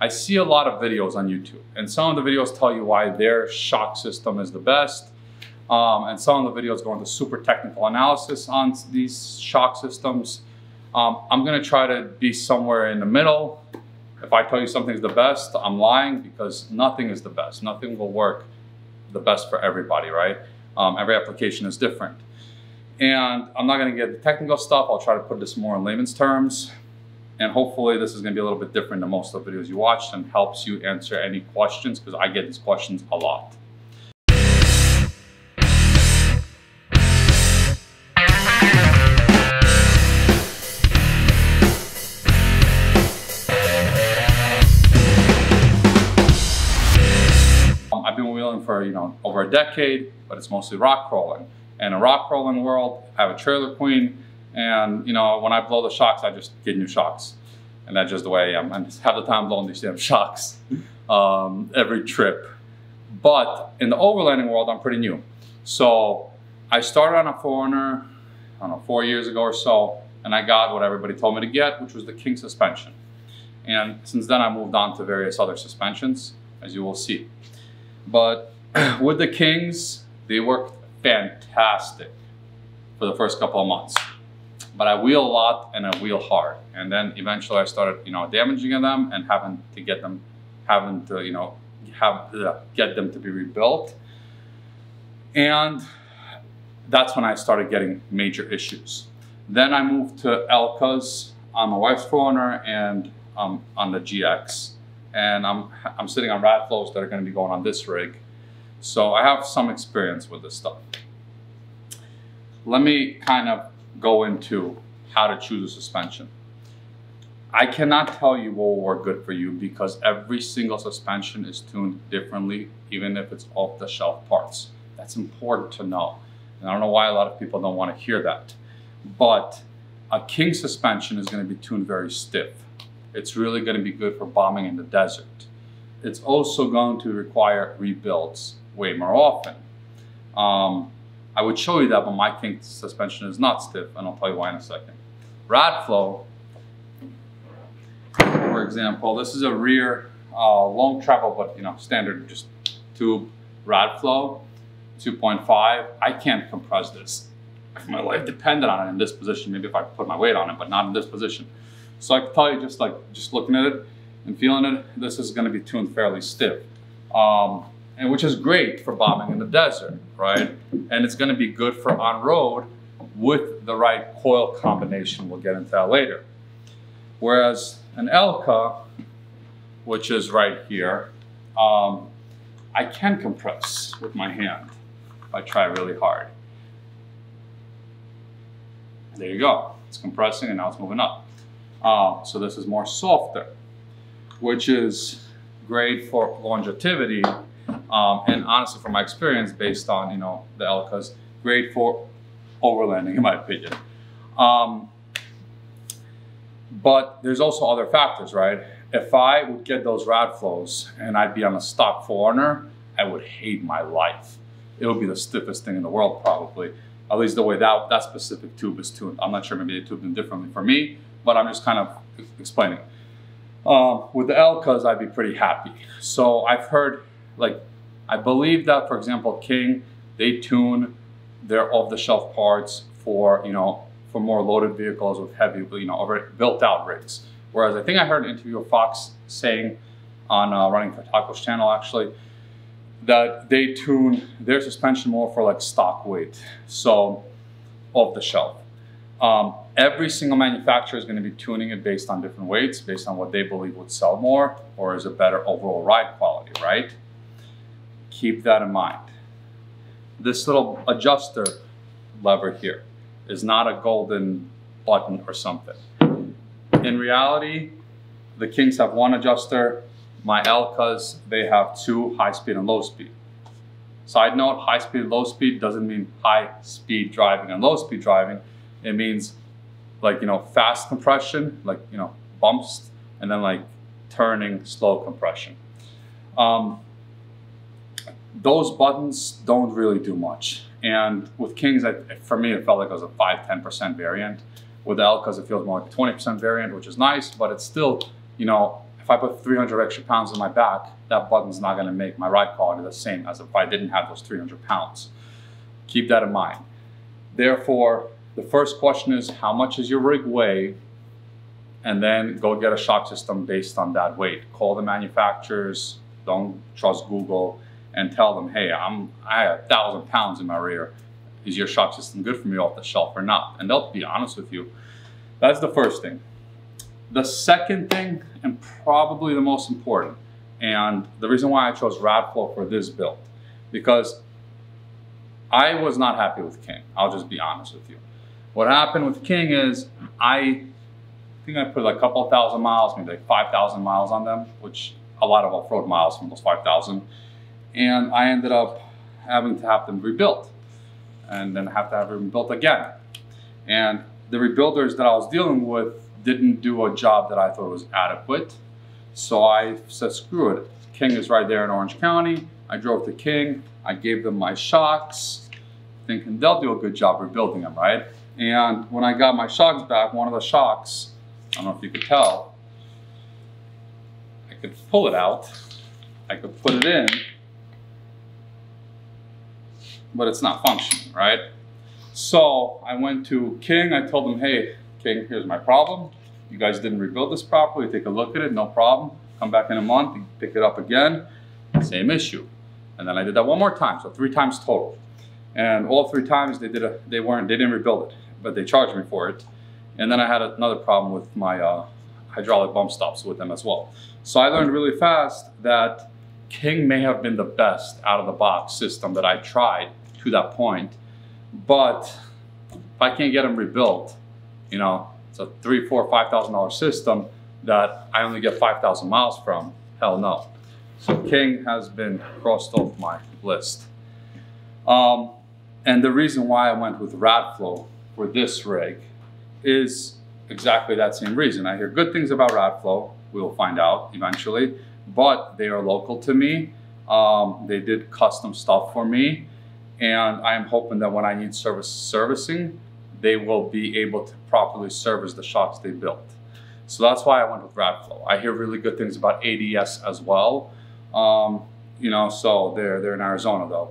I see a lot of videos on YouTube, and some of the videos tell you why their shock system is the best. Um, and some of the videos go into super technical analysis on these shock systems. Um, I'm gonna try to be somewhere in the middle. If I tell you something's the best, I'm lying because nothing is the best. Nothing will work the best for everybody, right? Um, every application is different. And I'm not gonna get the technical stuff. I'll try to put this more in layman's terms. And hopefully this is gonna be a little bit different than most of the videos you watched and helps you answer any questions because I get these questions a lot. Um, I've been wheeling for you know over a decade, but it's mostly rock crawling. And a rock crawling world, I have a trailer queen, and you know when I blow the shocks, I just get new shocks, and that's just the way I am. I just have the time blowing these damn shocks um, every trip. But in the overlanding world, I'm pretty new. So I started on a 4Runner, I don't know, four years ago or so, and I got what everybody told me to get, which was the King suspension. And since then, I moved on to various other suspensions, as you will see. But with the Kings, they worked fantastic for the first couple of months. But I wheel a lot and I wheel hard. And then eventually I started, you know, damaging them and having to get them, having to, you know, have uh, get them to be rebuilt. And that's when I started getting major issues. Then I moved to Elkas on my wife's 4Runner and um, on the GX. And I'm, I'm sitting on Radflows that are gonna be going on this rig. So I have some experience with this stuff. Let me kind of go into how to choose a suspension. I cannot tell you what will work good for you because every single suspension is tuned differently, even if it's off the shelf parts. That's important to know. And I don't know why a lot of people don't want to hear that. But a king suspension is going to be tuned very stiff. It's really going to be good for bombing in the desert. It's also going to require rebuilds way more often. Um, I would show you that, but my king suspension is not stiff, and I'll tell you why in a second. Radflow, for example, this is a rear uh, long travel, but you know, standard just tube Radflow, 2.5. I can't compress this. If my life depended on it in this position, maybe if I put my weight on it, but not in this position. So I can tell you just like, just looking at it and feeling it, this is gonna be tuned fairly stiff. Um, and which is great for bombing in the desert, right? And it's gonna be good for on-road with the right coil combination. We'll get into that later. Whereas an Elka, which is right here, um, I can compress with my hand if I try really hard. There you go. It's compressing and now it's moving up. Uh, so this is more softer, which is great for longevity. Um, and honestly, from my experience, based on you know the Elkas, great for overlanding, in my opinion. Um, but there's also other factors, right? If I would get those Radflows and I'd be on a stock 4Runner, I would hate my life. It would be the stiffest thing in the world, probably. At least the way that, that specific tube is tuned. I'm not sure, maybe they tuned them differently for me, but I'm just kind of explaining. Um, with the Elkas, I'd be pretty happy. So I've heard, like, I believe that, for example, King, they tune their off-the-shelf parts for, you know, for more loaded vehicles with heavy, you know, built-out rigs. Whereas I think I heard an interview of Fox saying on uh, Running for Tacos channel, actually, that they tune their suspension more for like stock weight, so off the shelf. Um, every single manufacturer is going to be tuning it based on different weights, based on what they believe would sell more or is a better overall ride quality, right? Keep that in mind. This little adjuster lever here is not a golden button or something. In reality, the Kings have one adjuster, my Elkas, they have two, high speed and low speed. Side note, high speed, low speed doesn't mean high speed driving and low speed driving. It means like, you know, fast compression, like, you know, bumps, and then like turning slow compression. Um, those buttons don't really do much. And with Kings, I, for me, it felt like it was a 5-10% variant. With Elkas, it feels more like a 20% variant, which is nice, but it's still, you know, if I put 300 extra pounds on my back, that button's not going to make my ride quality the same as if I didn't have those 300 pounds. Keep that in mind. Therefore, the first question is how much is your rig weigh? And then go get a shock system based on that weight. Call the manufacturers, don't trust Google, and tell them, hey, I'm I have a thousand pounds in my rear. Is your shock system good for me off the shelf or not? And they'll be honest with you. That's the first thing. The second thing, and probably the most important, and the reason why I chose Radflow for this build, because I was not happy with King. I'll just be honest with you. What happened with King is I think I put like a couple thousand miles, maybe like 5,000 miles on them, which a lot of off-road miles from those 5,000. And I ended up having to have them rebuilt and then have to have them built again. And the rebuilders that I was dealing with didn't do a job that I thought was adequate. So I said, screw it. King is right there in Orange County. I drove to King. I gave them my shocks, thinking they'll do a good job rebuilding them, right? And when I got my shocks back, one of the shocks, I don't know if you could tell, I could pull it out. I could put it in, but it's not functioning, right? So I went to King. I told them, hey, King, here's my problem. You guys didn't rebuild this properly. Take a look at it, no problem. Come back in a month, pick it up again, same issue. And then I did that one more time, so three times total. And all three times they did a, they weren't, they didn't rebuild it, but they charged me for it. And then I had another problem with my uh, hydraulic bump stops with them as well. So I learned really fast that King may have been the best out of the box system that I tried to that point. But if I can't get them rebuilt, you know, it's a three, four, five thousand dollar system that I only get five thousand miles from. Hell no. So King has been crossed off my list. Um, and the reason why I went with Radflow for this rig is exactly that same reason. I hear good things about Radflow. We will find out eventually, but they are local to me. Um, they did custom stuff for me, and I am hoping that when I need service servicing, they will be able to properly service the shocks they built. So that's why I went with Radflow. I hear really good things about ADS as well. Um, you know, so they're they're in Arizona though.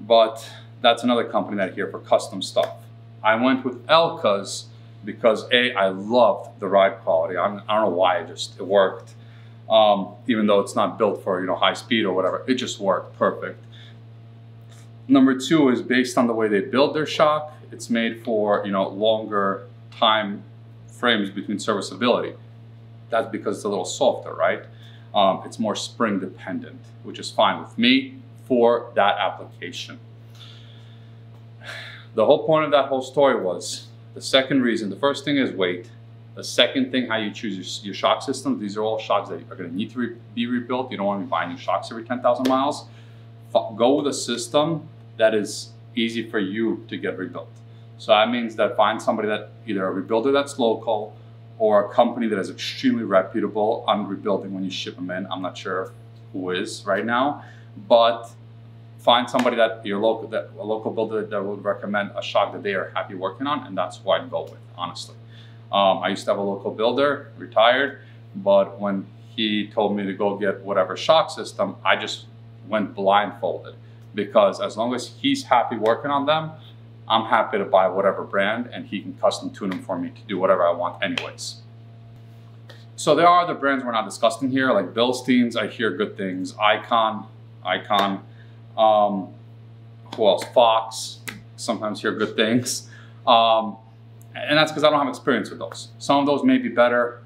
But that's another company that I hear for custom stuff. I went with Elka's because a I loved the ride quality. I do not know why it just it worked. Um, even though it's not built for you know high speed or whatever, it just worked perfect. Number two is based on the way they build their shock. It's made for you know longer time frames between serviceability. That's because it's a little softer, right? Um, it's more spring dependent, which is fine with me for that application. The whole point of that whole story was the second reason, the first thing is weight. The second thing, how you choose your, your shock systems. These are all shocks that are going to need to re be rebuilt. You don't want to be buying new shocks every 10,000 miles. F go with a system that is easy for you to get rebuilt. So that means that find somebody that either a rebuilder that's local or a company that is extremely reputable on rebuilding when you ship them in. I'm not sure who is right now, but find somebody that your local that a local builder that would recommend a shock that they are happy working on, and that's who I'd go with, honestly. Um, I used to have a local builder, retired, but when he told me to go get whatever shock system, I just went blindfolded because as long as he's happy working on them, I'm happy to buy whatever brand and he can custom tune them for me to do whatever I want anyways. So there are other brands we're not discussing here, like Bilsteins, I hear good things. Icon, Icon, um, who else? Fox, sometimes hear good things. Um, and that's because I don't have experience with those. Some of those may be better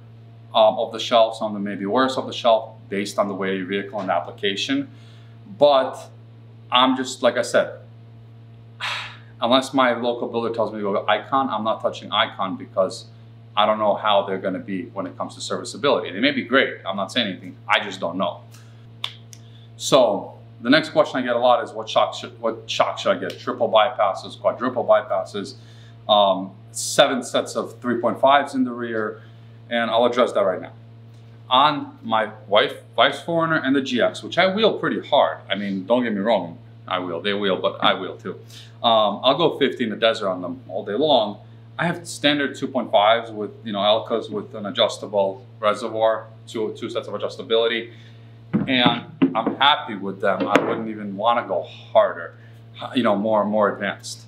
um, off the shelf, some of them may be worse off the shelf based on the way your vehicle and application. But I'm just, like I said, unless my local builder tells me to go Icon, I'm not touching Icon because I don't know how they're going to be when it comes to serviceability. They may be great. I'm not saying anything. I just don't know. So the next question I get a lot is what shock should, what shock should I get? Triple bypasses, quadruple bypasses, um, seven sets of 3.5s in the rear, and I'll address that right now. On my wife, Vice 4Runner and the GX, which I wheel pretty hard. I mean, don't get me wrong, I wheel, they wheel, but I wheel too. Um, I'll go 50 in the desert on them all day long. I have standard 2.5s with you know Elkas with an adjustable reservoir, two two sets of adjustability, and I'm happy with them. I wouldn't even want to go harder, you know, more and more advanced.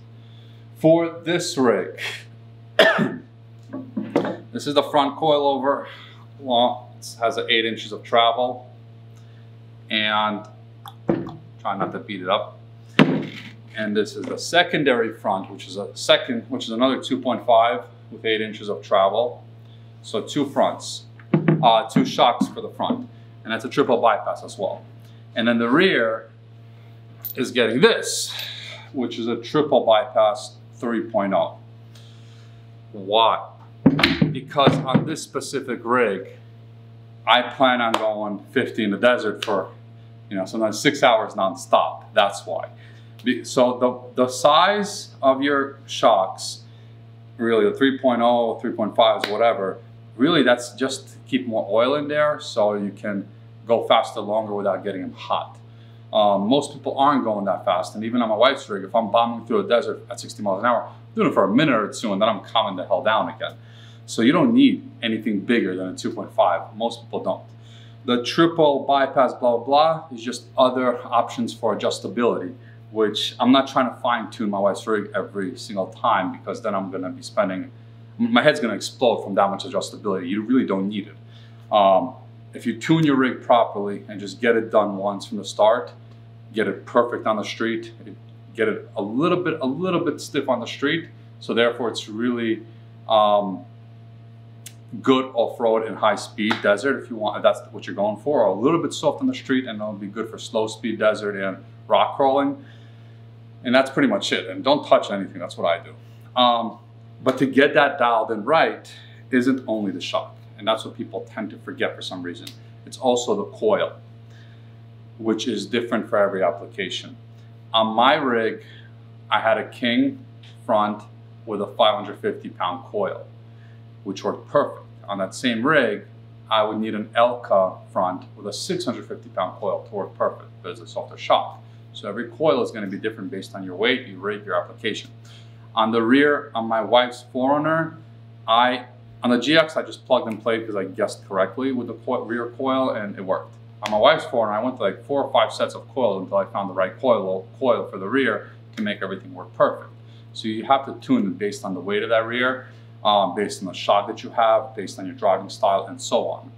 For this rig, this is the front coilover. Well, it has eight inches of travel, and try not to beat it up and this is the secondary front, which is a second, which is another 2.5 with eight inches of travel. So two fronts, uh, two shocks for the front, and that's a triple bypass as well. And then the rear is getting this, which is a triple bypass 3.0. Why? Because on this specific rig, I plan on going 50 in the desert for, you know, sometimes six hours nonstop. That's why. So the, the size of your shocks, really the 3.0, 3.5s, whatever, really that's just to keep more oil in there so you can go faster longer without getting them hot. Um, most people aren't going that fast. And even on my wife's rig, if I'm bombing through a desert at 60 miles an hour, I'm doing it for a minute or two and then I'm calming the hell down again. So you don't need anything bigger than a 2.5. Most people don't. The triple bypass blah, blah, blah is just other options for adjustability which I'm not trying to fine tune my wife's rig every single time because then I'm going to be spending, my head's going to explode from that much adjustability. You really don't need it. Um, if you tune your rig properly and just get it done once from the start, get it perfect on the street, get it a little bit, a little bit stiff on the street. So therefore it's really um, good off-road and high-speed desert if you want, if that's what you're going for, or a little bit soft on the street and it'll be good for slow-speed desert and rock crawling. And that's pretty much it. And don't touch anything, that's what I do. Um, but to get that dialed in right isn't only the shock. And that's what people tend to forget for some reason. It's also the coil, which is different for every application. On my rig, I had a King front with a 550 pound coil, which worked perfect. On that same rig, I would need an Elka front with a 650 pound coil to work perfect because it's softer shock. So every coil is going to be different based on your weight, your rate, your application. On the rear, on my wife's 4Runner, I on the GX, I just plugged and played because I guessed correctly with the coil, rear coil and it worked. On my wife's 4Runner, I went to like four or five sets of coils until I found the right coil, coil for the rear to make everything work perfect. So you have to tune it based on the weight of that rear, um, based on the shock that you have, based on your driving style, and so on.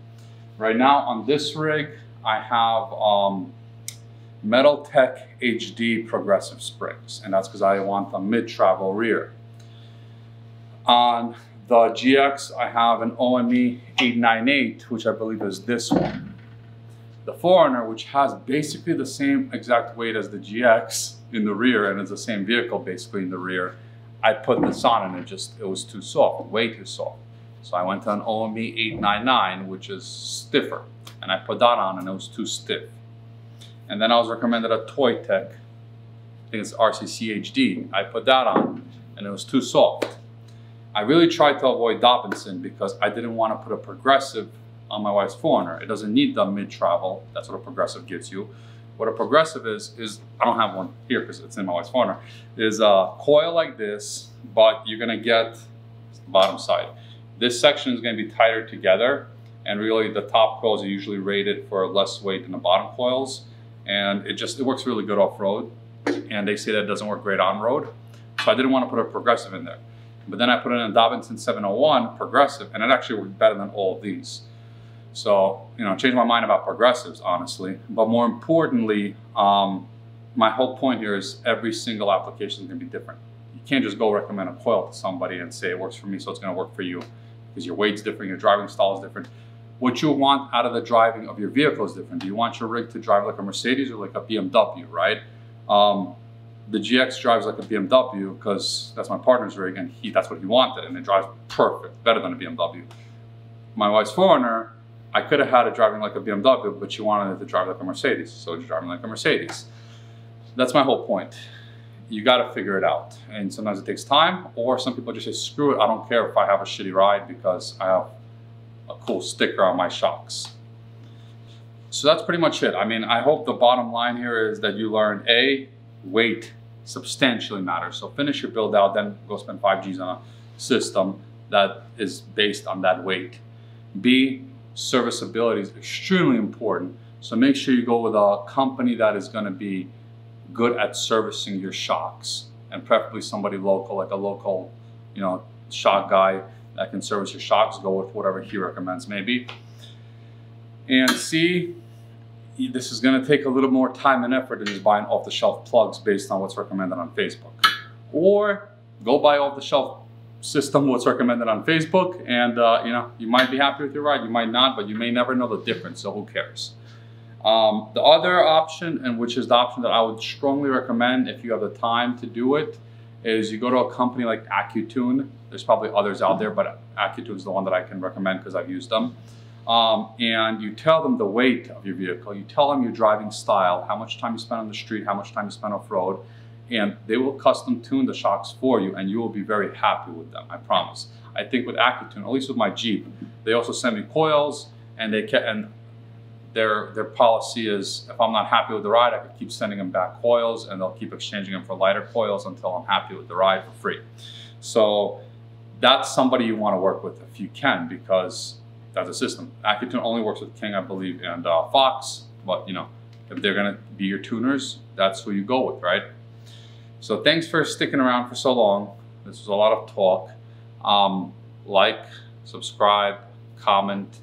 Right now on this rig, I have um, Metaltech HD progressive springs, and that's because I want the mid-travel rear. On the GX, I have an OME 898, which I believe is this one. The 4Runner, which has basically the same exact weight as the GX in the rear, and it's the same vehicle basically in the rear, I put this on and it just, it was too soft, way too soft. So I went to an OME 899, which is stiffer, and I put that on and it was too stiff. And then I was recommended a ToyTec, I think it's RCC HD. I put that on and it was too soft. I really tried to avoid Dobinson because I didn't want to put a progressive on my wife's 4Runner. It doesn't need the mid-travel. That's what a progressive gives you. What a progressive is, is I don't have one here because it's in my wife's 4Runner, is a coil like this, but you're going to get the bottom side. This section is going to be tighter together and really the top coils are usually rated for less weight than the bottom coils and it just it works really good off road. And they say that it doesn't work great on road, so I didn't want to put a progressive in there. But then I put it in a Dobinson 701 progressive, and it actually worked better than all of these. So you know, changed my mind about progressives honestly. But more importantly, um, my whole point here is every single application is going to be different. You can't just go recommend a coil to somebody and say it works for me, so it's going to work for you because your weight's different, your driving style is different what you want out of the driving of your vehicle is different. Do you want your rig to drive like a Mercedes or like a BMW, right? Um, the GX drives like a BMW because that's my partner's rig and he that's what he wanted and it drives perfect, better than a BMW. My wife's 4Runner, I could have had it driving like a BMW, but she wanted it to drive like a Mercedes, so it's driving like a Mercedes. That's my whole point. You got to figure it out, and sometimes it takes time. Or some people just say, "Screw it! I don't care if I have a shitty ride because I have a cool sticker on my shocks. So that's pretty much it. I mean, I hope the bottom line here is that you learn A, weight substantially matters. So finish your build out, then go spend five G's on a system that is based on that weight. B, serviceability is extremely important. So make sure you go with a company that is going to be good at servicing your shocks and preferably somebody local, like a local, you know, shock guy that can service your shocks. Go with whatever he recommends, maybe. And C, this is going to take a little more time and effort than just buying off the shelf plugs based on what's recommended on Facebook. Or go buy off the shelf system, what's recommended on Facebook, and uh, you know you might be happy with your ride, you might not, but you may never know the difference. So who cares? Um, the other option, and which is the option that I would strongly recommend if you have the time to do it, is you go to a company like AccuTune. There's probably others out there, but AccuTune is the one that I can recommend because I've used them. Um, and you tell them the weight of your vehicle. You tell them your driving style, how much time you spend on the street, how much time you spend off road, and they will custom tune the shocks for you, and you will be very happy with them. I promise. I think with AccuTune, at least with my Jeep, they also send me coils, and they can, and their their policy is if I'm not happy with the ride, I can keep sending them back coils, and they'll keep exchanging them for lighter coils until I'm happy with the ride for free. So that's somebody you want to work with if you can, because that's a system. AccuTune only works with King, I believe, and uh, Fox. But you know, if they're gonna be your tuners, that's who you go with, right? So thanks for sticking around for so long. This was a lot of talk. Um, like, subscribe, comment,